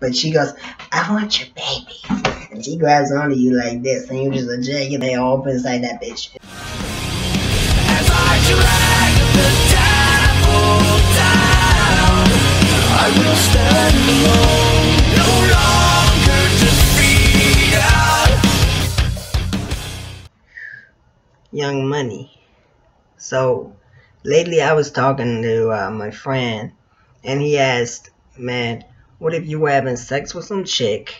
But she goes, I want your baby. And she grabs onto you like this, and you just ejaculate all up inside that bitch. Young Money. So, lately I was talking to uh, my friend, and he asked, man, what if you were having sex with some chick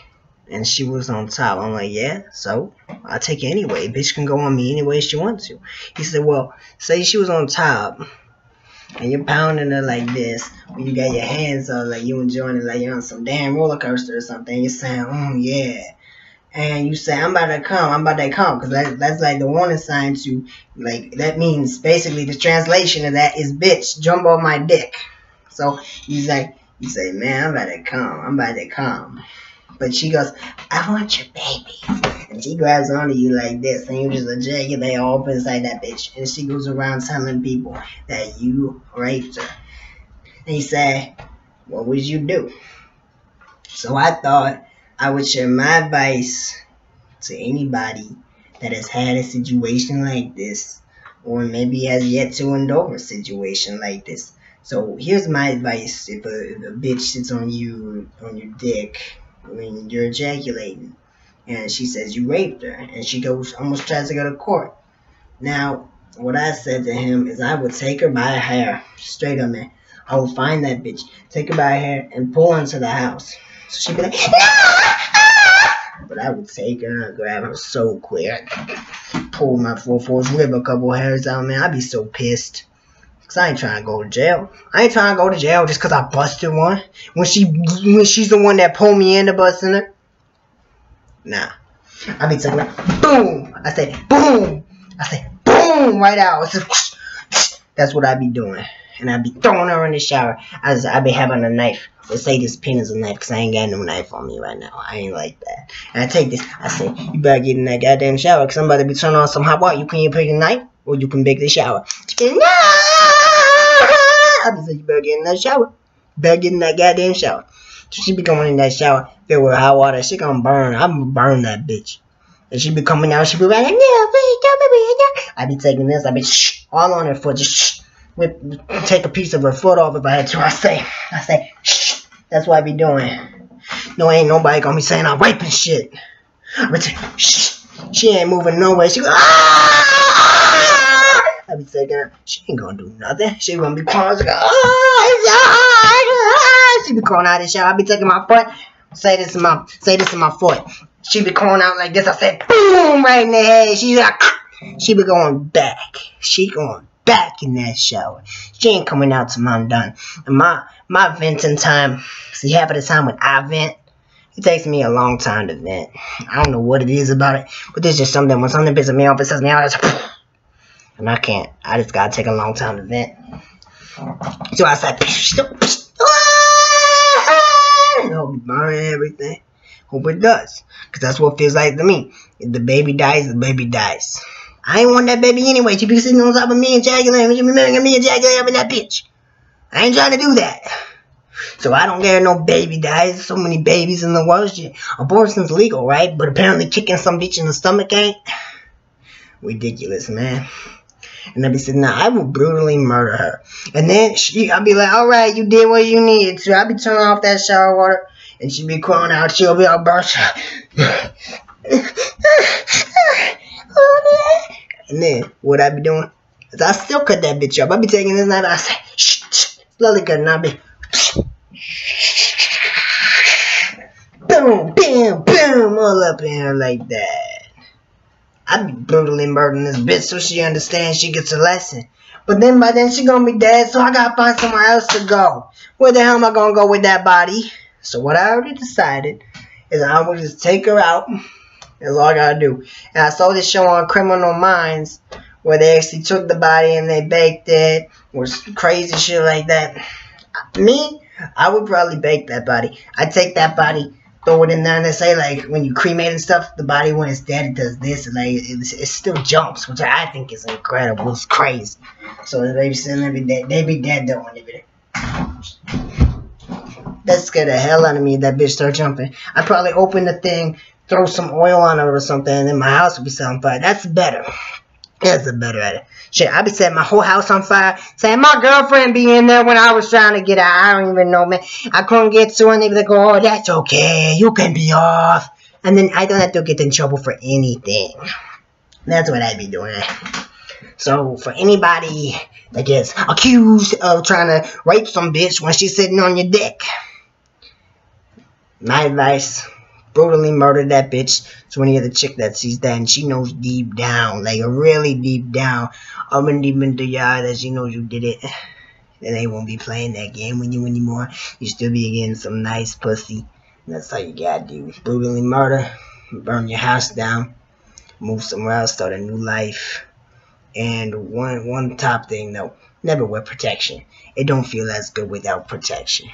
and she was on top? I'm like, yeah, so I'll take it anyway. Bitch can go on me any way she wants to. He said, well, say she was on top and you're pounding her like this, when you got your hands up, like you enjoying it, like you're on some damn roller coaster or something. You're saying, oh mm, yeah. And you say, I'm about to come, I'm about to come, because that, that's like the warning sign to, like, that means basically the translation of that is, bitch, jump on my dick. So he's like, you say, man, I'm about to come. I'm about to come. But she goes, I want your baby. And she grabs onto you like this, and you just ejaculate all inside that bitch. And she goes around telling people that you raped her. And you say, what would you do? So I thought I would share my advice to anybody that has had a situation like this, or maybe has yet to endure a situation like this. So here's my advice: if a, if a bitch sits on you on your dick when you're ejaculating, and she says you raped her, and she goes almost tries to go to court. Now, what I said to him is I would take her by her hair, straight up, man. I would find that bitch, take her by her hair, and pull into the house. So she'd be like, no! But I would take her grab her so quick. Pull my 4-4's rib a couple hairs out, man. I'd be so pissed. Cause I ain't trying to go to jail. I ain't trying to go to jail just cause I busted one. When she when she's the one that pulled me into busting her. Nah. I be talking about boom. I say boom. I say boom right out. That's what I be doing. And I be throwing her in the shower. I just, I be having a knife. Let's say this pen is a knife because I ain't got no knife on me right now. I ain't like that. And I take this. I say, you better get in that goddamn shower because I'm about to be turning on some hot water. You can either pick a knife or you can bake the shower. She be, no! Be saying, you better get in that shower. Better get in that goddamn shower. So she be going in that shower filled with hot water. She gonna burn. I'm gonna burn that bitch. And she be coming out. She be like, no, please, don't be no. I be taking this. I be shh, all on her foot. Just shh. Whip, take a piece of her foot off if I had to. I say, I say, shh. That's what I be doing. No, ain't nobody gonna be saying I'm raping shit. Saying, shh. She ain't moving nowhere. She go, ah! Be. She ain't gonna do nothing. She gonna be go, ah, She be crying out of the shower. I be taking my foot. Say this in my, say this in my foot. She be crying out like this. I said, boom, right in the head. She like, she be going back. She going back in that shower. She ain't coming out till I'm done. And my my venting time, see half of the time when I vent, it takes me a long time to vent. I don't know what it is about it, but there's just something when something pisses me off, it says me out, it's, and I can't. I just gotta take a long time to vent. So I said, and hope it burn everything. Hope it does, cause that's what feels like to me. If the baby dies, the baby dies. I ain't want that baby anyway. She be sitting on top of me and ejaculating. She be making me ejaculate up in that bitch. I ain't trying to do that. So I don't care no baby dies. So many babies in the world. Shit. Abortion's legal, right? But apparently kicking some bitch in the stomach ain't. Ridiculous, man. And I'll be saying, nah, I will brutally murder her. And then she, I'll be like, all right, you did what you needed to. I'll be turning off that shower water. And she'll be crying out. She'll be all burst. And then what I'd be doing is I still cut that bitch up. I be taking this knife. I say shh, shh slowly cutting. I be boom, bam, boom, all up in her like that. I be brutally murdering this bitch so she understands she gets a lesson. But then by then she gonna be dead, so I gotta find somewhere else to go. Where the hell am I gonna go with that body? So what I already decided is I will just take her out that's all I gotta do. And I saw this show on Criminal Minds where they actually took the body and they baked it or crazy shit like that. Me, I would probably bake that body. I'd take that body, throw it in there, and they say like when you cremate and stuff, the body when it's dead it does this, and like it, it still jumps, which I think is incredible. It's crazy. So the baby still they be dead. They be dead though when they be dead. That scared the hell out of me. That bitch start jumping. I'd probably open the thing, throw some oil on her or something, and then my house would be on fire. That's better. That's a better at it. Shit, I be setting my whole house on fire, saying my girlfriend be in there when I was trying to get out. I don't even know, man. I couldn't get to her, and they be like, oh, that's okay. You can be off. And then I don't have to get in trouble for anything. That's what I'd be doing. So, for anybody that gets accused of trying to rape some bitch when she's sitting on your dick, my advice brutally murder that bitch. So any other chick that sees that and she knows deep down, like really deep down, up and deep into your eye that she knows you did it. Then they won't be playing that game with you anymore. You still be getting some nice pussy. And that's all you gotta do. Brutally murder, burn your house down, move somewhere else, start a new life. And one one top thing though, never wear protection. It don't feel as good without protection.